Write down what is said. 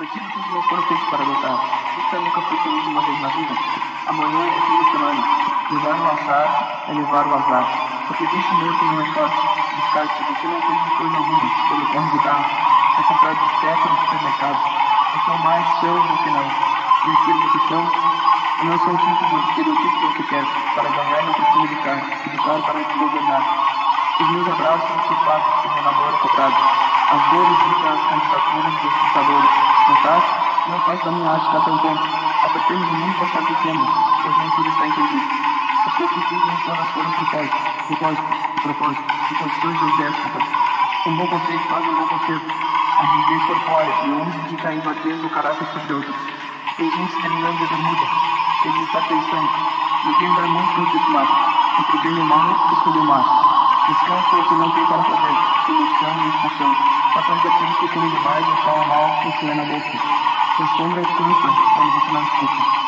Antigo que não foram feitos para adotar. Você nunca foi feliz uma vez na vida? Amanhã é fim de semana. Levar o azar é levar o azar. Porque investimento não é forte. Descarte, você não tem coisa alguma pelo carro de carro. É comprar bicicleta no supermercado. Eu sou mais seu do que não. E aquilo que são, eu não sou o tipo de estereotipo que eu quero. Para ganhar não preciso de carro. De carro para te governar. Os meus abraços são surfados por meu namoro cobrado. As dores de as candidaturas dos. Não faz? Não faz da minha arte cá tão bom. Apertemos o mundo para estar pequeno. Pois nem tudo está entendido. As que nem todas foram propósitos. Propósitos, de propósitos, de posições exércitas. Um bom conceito faz um bom conceito. A rigidez corpórea e o ônibus de cair batendo o caráter sobre outros. Tem gente terminando de bermuda. Ele está pensando. Ninguém dá muito no titular. Entre bem e mal, escolheu o mal. Descanso é o que não tem para fazer. Solução e expulsão. Daquele que come demais e fala mal, é na boca. Sombra é escuta quando você não escuta.